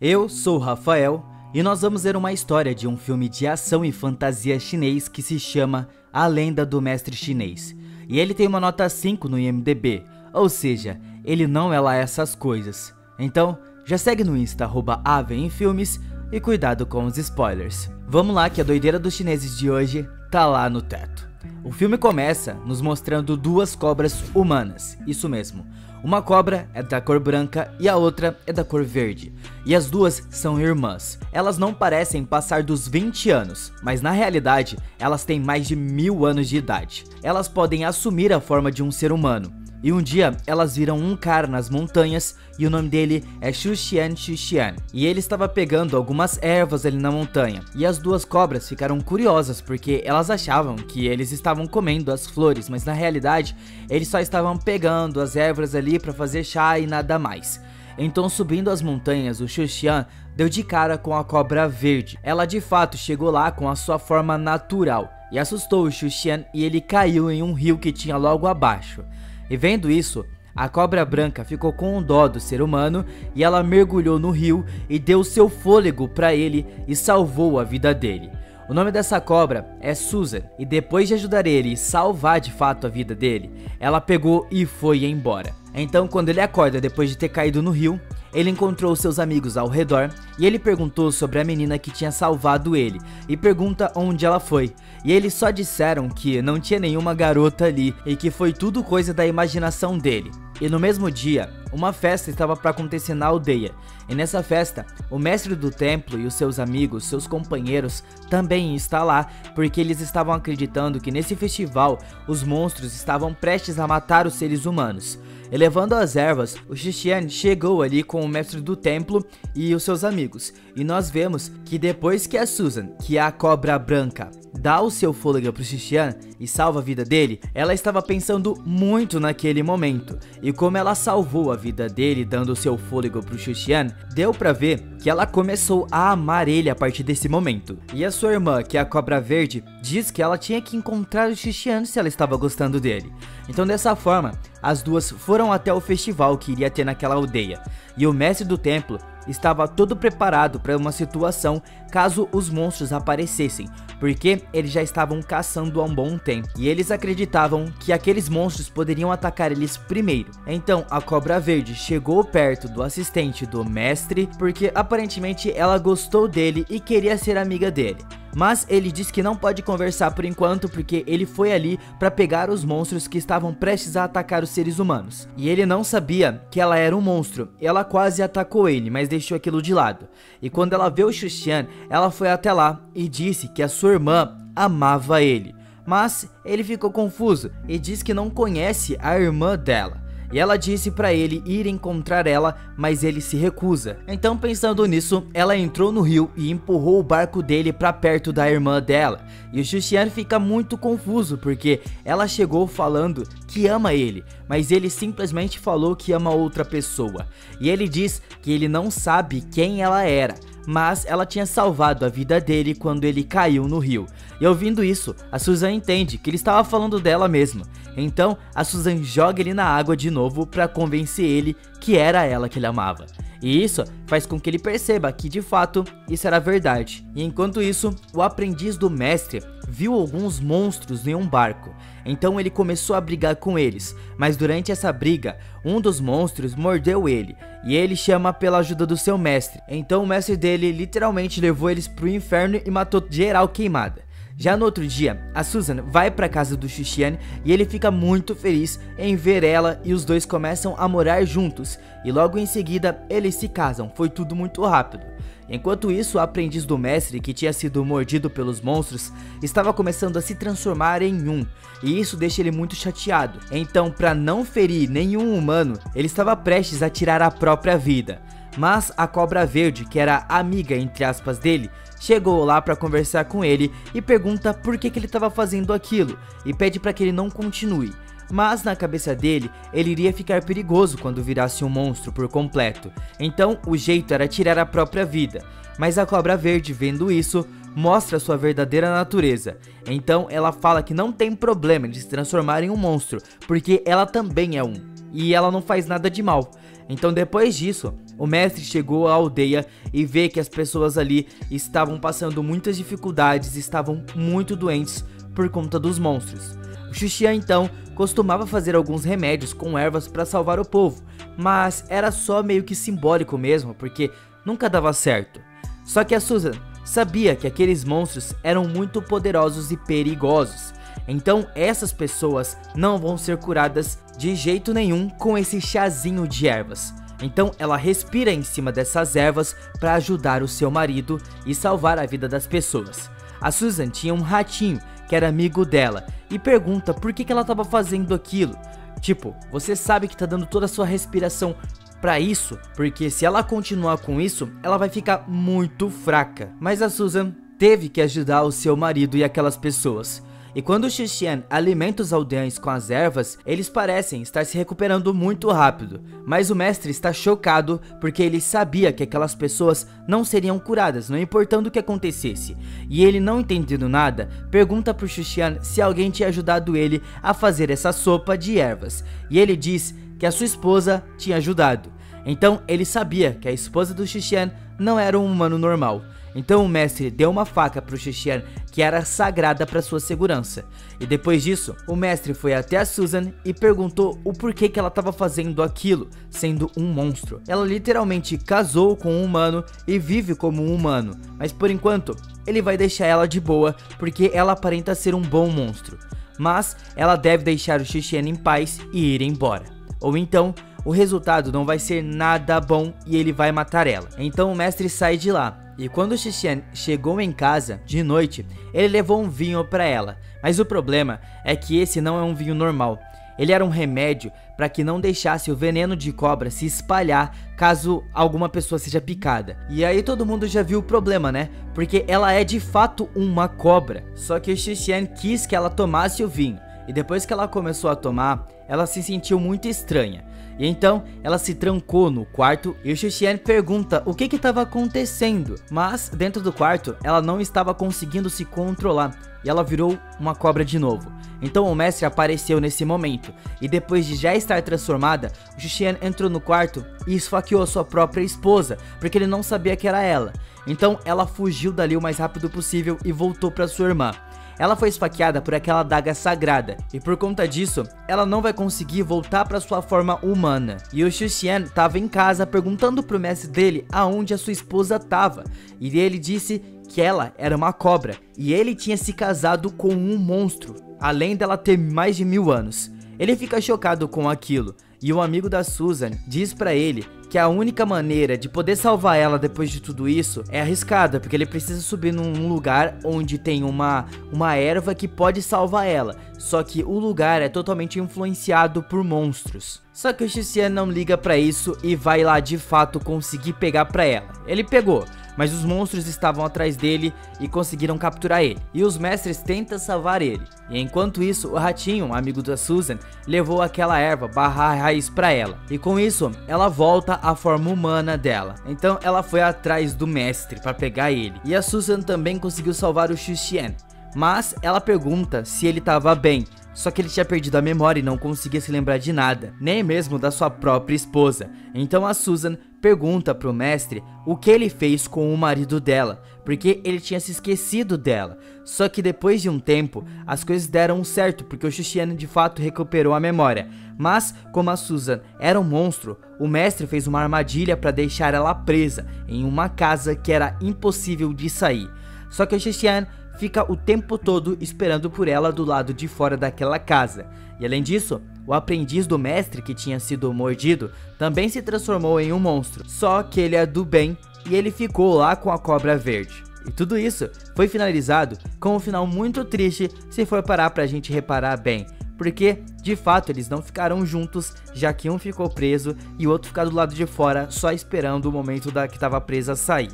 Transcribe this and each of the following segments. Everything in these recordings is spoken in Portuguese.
Eu sou o Rafael e nós vamos ver uma história de um filme de ação e fantasia chinês que se chama A Lenda do Mestre Chinês. E ele tem uma nota 5 no IMDB, ou seja, ele não é lá essas coisas. Então, já segue no Insta arroba Filmes e cuidado com os spoilers. Vamos lá que a doideira dos chineses de hoje tá lá no teto. O filme começa nos mostrando duas cobras humanas, isso mesmo. Uma cobra é da cor branca e a outra é da cor verde. E as duas são irmãs. Elas não parecem passar dos 20 anos, mas na realidade elas têm mais de mil anos de idade. Elas podem assumir a forma de um ser humano, e um dia elas viram um cara nas montanhas e o nome dele é Xuxian Xuxian. E ele estava pegando algumas ervas ali na montanha. E as duas cobras ficaram curiosas porque elas achavam que eles estavam comendo as flores, mas na realidade eles só estavam pegando as ervas ali para fazer chá e nada mais. Então, subindo as montanhas, o Xuxian deu de cara com a cobra verde. Ela de fato chegou lá com a sua forma natural e assustou o Xuxian e ele caiu em um rio que tinha logo abaixo. E vendo isso, a cobra branca ficou com dó do ser humano e ela mergulhou no rio e deu seu fôlego para ele e salvou a vida dele. O nome dessa cobra é Susan, e depois de ajudar ele e salvar de fato a vida dele, ela pegou e foi embora. Então, quando ele acorda depois de ter caído no rio, ele encontrou seus amigos ao redor e ele perguntou sobre a menina que tinha salvado ele e pergunta onde ela foi. E eles só disseram que não tinha nenhuma garota ali e que foi tudo coisa da imaginação dele. E no mesmo dia, uma festa estava para acontecer na aldeia. E nessa festa, o mestre do templo e os seus amigos, seus companheiros, também está lá, porque eles estavam acreditando que nesse festival os monstros estavam prestes a matar os seres humanos. Elevando as ervas, o Xixian chegou ali com o mestre do templo e os seus amigos. E nós vemos que depois que a Susan, que é a cobra branca, dá o seu fôlego pro Xixian e salva a vida dele, ela estava pensando muito naquele momento. E como ela salvou a vida dele dando o seu fôlego pro Xixian, deu para ver que ela começou a amar ele a partir desse momento. E a sua irmã, que é a cobra verde, diz que ela tinha que encontrar o Xixian se ela estava gostando dele. Então dessa forma, as duas foram até o festival que iria ter naquela aldeia, e o mestre do templo estava todo preparado para uma situação caso os monstros aparecessem, porque eles já estavam caçando há um bom tempo, e eles acreditavam que aqueles monstros poderiam atacar eles primeiro. Então a Cobra Verde chegou perto do assistente do mestre, porque aparentemente ela gostou dele e queria ser amiga dele. Mas ele diz que não pode conversar por enquanto porque ele foi ali para pegar os monstros que estavam prestes a atacar os seres humanos. E ele não sabia que ela era um monstro. Ela quase atacou ele, mas deixou aquilo de lado. E quando ela viu o Xuxian, ela foi até lá e disse que a sua irmã amava ele. Mas ele ficou confuso e diz que não conhece a irmã dela e ela disse para ele ir encontrar ela, mas ele se recusa. Então, pensando nisso, ela entrou no rio e empurrou o barco dele para perto da irmã dela. E o Xuxian fica muito confuso porque ela chegou falando que ama ele, mas ele simplesmente falou que ama outra pessoa. E ele diz que ele não sabe quem ela era, mas ela tinha salvado a vida dele quando ele caiu no rio. E ouvindo isso, a Susan entende que ele estava falando dela mesmo. Então, a Susan joga ele na água de novo para convencer ele que era ela que ele amava. E isso faz com que ele perceba que de fato isso era verdade. E enquanto isso, o aprendiz do mestre viu alguns monstros em um barco. Então ele começou a brigar com eles, mas durante essa briga, um dos monstros mordeu ele, e ele chama pela ajuda do seu mestre. Então o mestre dele literalmente levou eles pro inferno e matou geral queimada. Já no outro dia, a Susan vai para casa do Xuxian e ele fica muito feliz em ver ela e os dois começam a morar juntos e logo em seguida eles se casam. Foi tudo muito rápido. Enquanto isso, o aprendiz do mestre, que tinha sido mordido pelos monstros, estava começando a se transformar em um, e isso deixa ele muito chateado. Então, para não ferir nenhum humano, ele estava prestes a tirar a própria vida. Mas a cobra verde, que era amiga entre aspas dele, chegou lá para conversar com ele e pergunta por que, que ele estava fazendo aquilo e pede para que ele não continue. Mas na cabeça dele, ele iria ficar perigoso quando virasse um monstro por completo. Então o jeito era tirar a própria vida. Mas a cobra verde, vendo isso, mostra sua verdadeira natureza. Então ela fala que não tem problema de se transformar em um monstro, porque ela também é um. E ela não faz nada de mal. Então depois disso, o mestre chegou à aldeia e vê que as pessoas ali estavam passando muitas dificuldades, estavam muito doentes por conta dos monstros. O Xuxian então costumava fazer alguns remédios com ervas para salvar o povo, mas era só meio que simbólico mesmo, porque nunca dava certo. Só que a Susan sabia que aqueles monstros eram muito poderosos e perigosos. Então essas pessoas não vão ser curadas de jeito nenhum com esse chazinho de ervas. Então ela respira em cima dessas ervas para ajudar o seu marido e salvar a vida das pessoas. A Susan tinha um ratinho que era amigo dela e pergunta por que, que ela estava fazendo aquilo. Tipo, você sabe que tá dando toda a sua respiração para isso, porque se ela continuar com isso, ela vai ficar muito fraca. Mas a Susan teve que ajudar o seu marido e aquelas pessoas. E quando o Xixian alimenta os aldeões com as ervas, eles parecem estar se recuperando muito rápido. Mas o mestre está chocado porque ele sabia que aquelas pessoas não seriam curadas, não importando o que acontecesse. E ele, não entendendo nada, pergunta para o Xixian se alguém tinha ajudado ele a fazer essa sopa de ervas. E ele diz que a sua esposa tinha ajudado. Então ele sabia que a esposa do Xixian não era um humano normal. Então o mestre deu uma faca para o Xixian que era sagrada para sua segurança. E depois disso, o mestre foi até a Susan e perguntou o porquê que ela estava fazendo aquilo, sendo um monstro. Ela literalmente casou com um humano e vive como um humano, mas por enquanto ele vai deixar ela de boa porque ela aparenta ser um bom monstro. Mas ela deve deixar o Xixian em paz e ir embora. Ou então o resultado não vai ser nada bom e ele vai matar ela. Então o mestre sai de lá. E quando Xixian chegou em casa, de noite, ele levou um vinho para ela. Mas o problema é que esse não é um vinho normal. Ele era um remédio para que não deixasse o veneno de cobra se espalhar caso alguma pessoa seja picada. E aí todo mundo já viu o problema, né? Porque ela é de fato uma cobra. Só que o Xixian quis que ela tomasse o vinho. E depois que ela começou a tomar, ela se sentiu muito estranha. E então ela se trancou no quarto e o Xuxian pergunta o que estava acontecendo. Mas dentro do quarto ela não estava conseguindo se controlar e ela virou uma cobra de novo. Então o mestre apareceu nesse momento e depois de já estar transformada, o Xuxian entrou no quarto e esfaqueou sua própria esposa porque ele não sabia que era ela. Então ela fugiu dali o mais rápido possível e voltou para sua irmã. Ela foi esfaqueada por aquela daga sagrada e por conta disso, ela não vai conseguir voltar para sua forma humana. E o Xuxian estava em casa perguntando pro mestre dele aonde a sua esposa estava, e ele disse que ela era uma cobra e ele tinha se casado com um monstro, além dela ter mais de mil anos. Ele fica chocado com aquilo e o amigo da Susan diz para ele que a única maneira de poder salvar ela depois de tudo isso é arriscada, porque ele precisa subir num lugar onde tem uma, uma erva que pode salvar ela. Só que o lugar é totalmente influenciado por monstros. Só que o Xixian não liga para isso e vai lá de fato conseguir pegar para ela. Ele pegou, mas os monstros estavam atrás dele e conseguiram capturar ele. E os mestres tentam salvar ele. E enquanto isso, o ratinho, amigo da Susan, levou aquela erva barra raiz para ela. E com isso, ela volta à forma humana dela. Então ela foi atrás do mestre para pegar ele. E a Susan também conseguiu salvar o Xuxian. Mas ela pergunta se ele estava bem, só que ele tinha perdido a memória e não conseguia se lembrar de nada, nem mesmo da sua própria esposa. Então a Susan pergunta pro mestre o que ele fez com o marido dela, porque ele tinha se esquecido dela. Só que depois de um tempo, as coisas deram certo, porque o Xuxian de fato recuperou a memória. Mas, como a Susan era um monstro, o mestre fez uma armadilha para deixar ela presa em uma casa que era impossível de sair. Só que o Xuxian fica o tempo todo esperando por ela do lado de fora daquela casa. E além disso, o aprendiz do mestre que tinha sido mordido também se transformou em um monstro, só que ele é do bem e ele ficou lá com a cobra verde. E tudo isso foi finalizado com um final muito triste se for parar pra gente reparar bem, porque de fato eles não ficaram juntos, já que um ficou preso e o outro ficou do lado de fora só esperando o momento da que estava presa sair.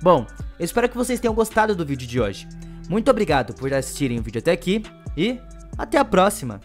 Bom, eu espero que vocês tenham gostado do vídeo de hoje. Muito obrigado por assistirem o vídeo até aqui e até a próxima!